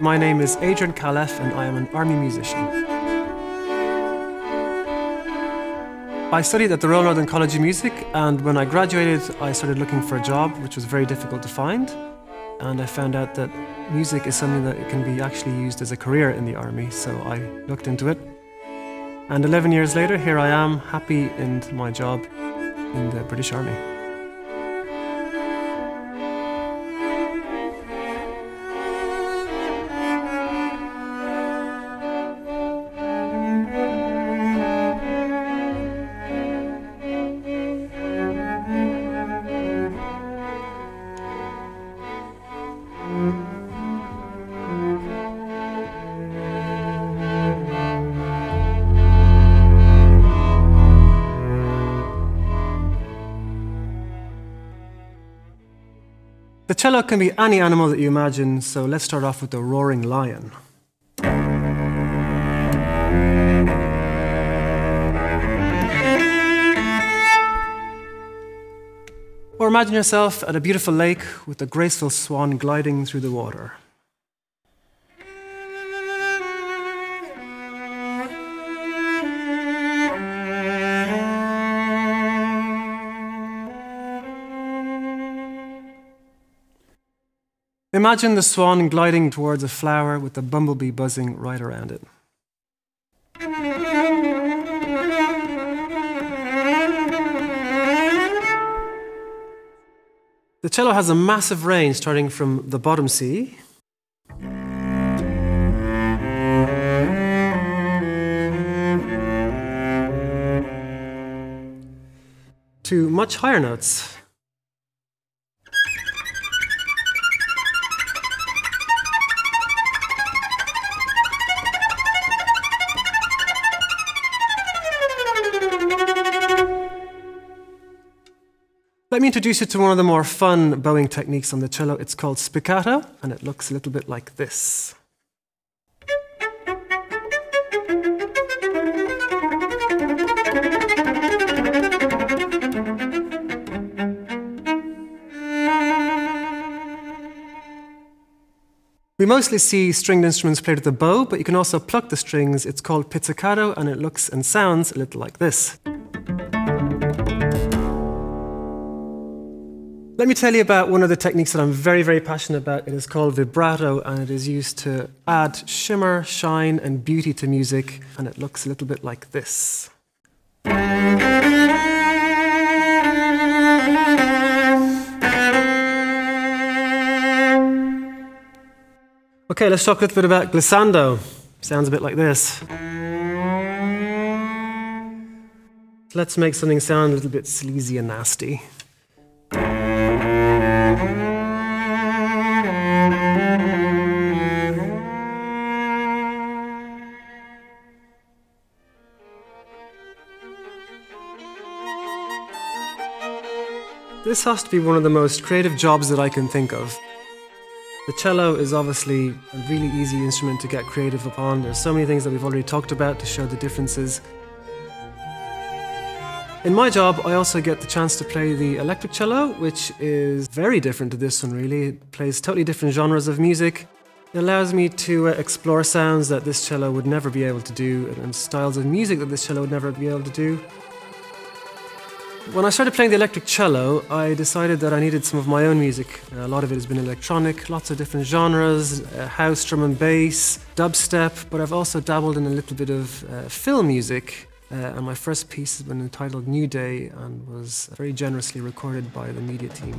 My name is Adrian Calef and I am an army musician. I studied at the Royal Northern College of Music and when I graduated I started looking for a job which was very difficult to find and I found out that music is something that can be actually used as a career in the army so I looked into it and 11 years later here I am happy in my job in the British Army. The cello can be any animal that you imagine, so let's start off with the roaring lion. Or imagine yourself at a beautiful lake with a graceful swan gliding through the water. Imagine the swan gliding towards a flower with the bumblebee buzzing right around it. The cello has a massive range starting from the bottom C to much higher notes. Let me introduce you to one of the more fun bowing techniques on the cello. It's called spiccato, and it looks a little bit like this. We mostly see stringed instruments played with a bow, but you can also pluck the strings. It's called pizzicato, and it looks and sounds a little like this. Let me tell you about one of the techniques that I'm very, very passionate about. It is called vibrato, and it is used to add shimmer, shine, and beauty to music, and it looks a little bit like this. Okay, let's talk a little bit about glissando. Sounds a bit like this. Let's make something sound a little bit sleazy and nasty. This has to be one of the most creative jobs that I can think of. The cello is obviously a really easy instrument to get creative upon. There's so many things that we've already talked about to show the differences. In my job, I also get the chance to play the electric cello, which is very different to this one, really. It plays totally different genres of music. It allows me to uh, explore sounds that this cello would never be able to do and styles of music that this cello would never be able to do. When I started playing the electric cello, I decided that I needed some of my own music. A lot of it has been electronic, lots of different genres, uh, house, drum and bass, dubstep, but I've also dabbled in a little bit of uh, film music. Uh, and my first piece has been entitled New Day and was very generously recorded by the media team.